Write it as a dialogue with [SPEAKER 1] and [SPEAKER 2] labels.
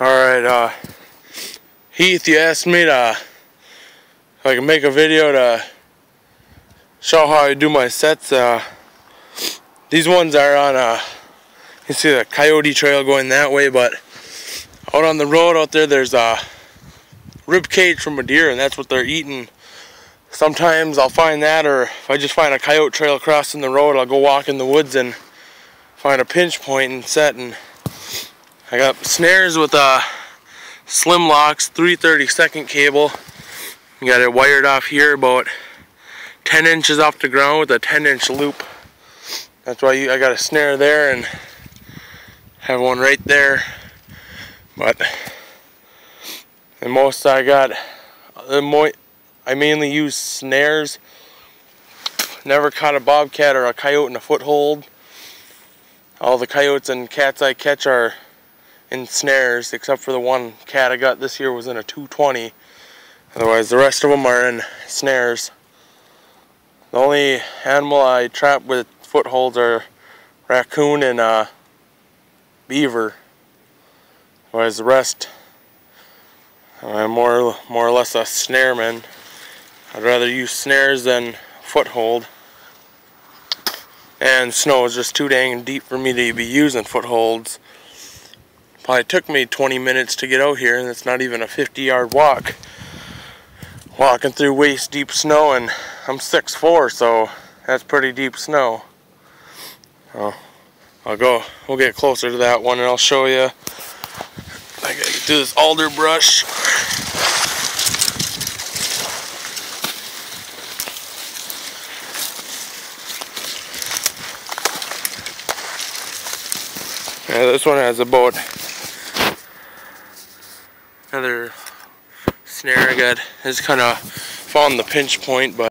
[SPEAKER 1] Alright, uh, Heath, you asked me to, I can make a video to show how I do my sets. Uh, these ones are on, uh, you see the coyote trail going that way, but out on the road out there, there's a rib cage from a deer, and that's what they're eating. Sometimes I'll find that, or if I just find a coyote trail crossing the road, I'll go walk in the woods and find a pinch point and set and I got snares with uh, slim locks, 330 second cable. got it wired off here about 10 inches off the ground with a 10 inch loop. That's why you, I got a snare there and have one right there. But the most I got, the I mainly use snares. Never caught a bobcat or a coyote in a foothold. All the coyotes and cats I catch are in snares, except for the one cat I got this year was in a 220. Otherwise, the rest of them are in snares. The only animal I trap with footholds are raccoon and uh, beaver. Otherwise, the rest, I'm more, more or less a snareman. I'd rather use snares than foothold. And snow is just too dang deep for me to be using footholds. Probably took me 20 minutes to get out here and it's not even a 50 yard walk. Walking through waist deep snow and I'm 6'4", so that's pretty deep snow. Oh, I'll go, we'll get closer to that one and I'll show you. I gotta get through this alder brush. Yeah, this one has about another snare I got. It's kind of found the pinch point, but